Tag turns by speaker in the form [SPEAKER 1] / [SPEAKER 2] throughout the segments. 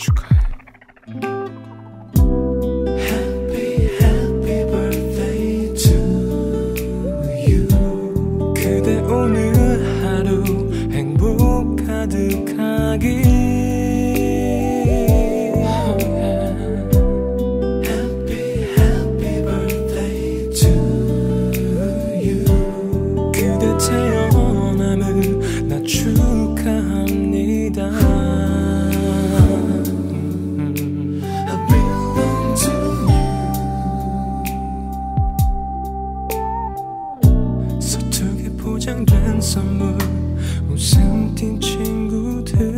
[SPEAKER 1] 축하해. 오늘 하루 행복 가득하길 선물 웃음 띤 친구들.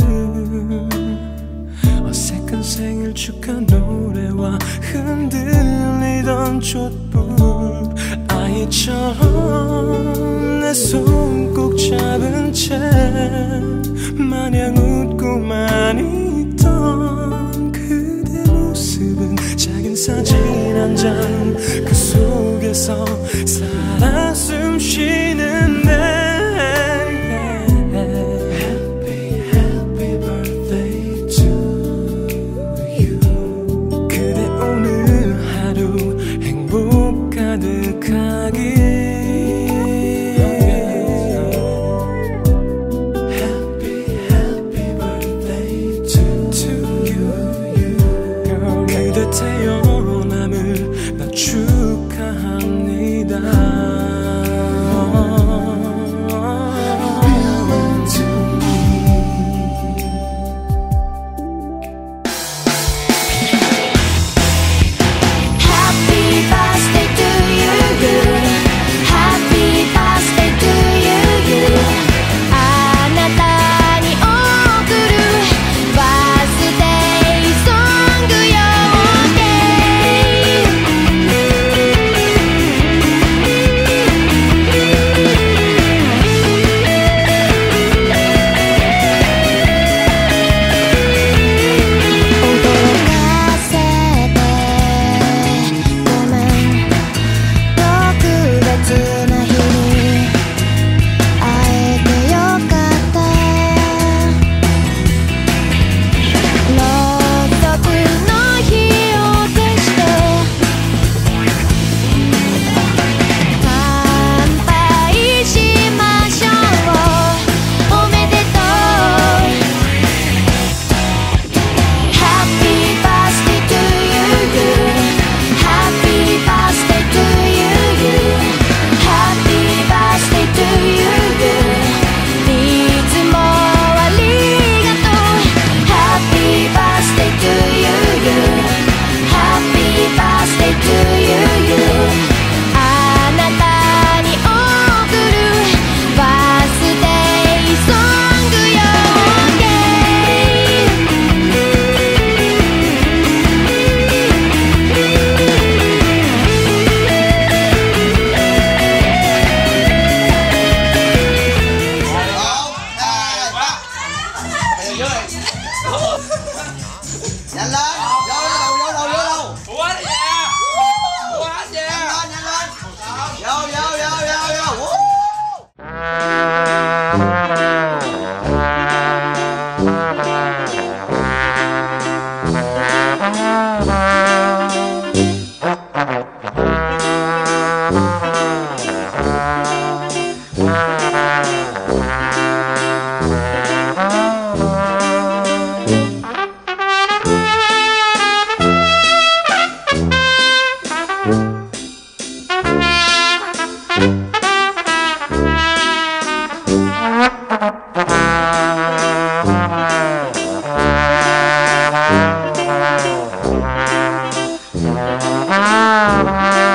[SPEAKER 1] 어색한 생일 축하 노래와 흔들리던 촛불. 아이처럼 내 손 꼭 잡은 채 마냥 웃고만 있던 그대 모습은 작은 사진 한 장 그 속에서 살
[SPEAKER 2] Hello. Ah.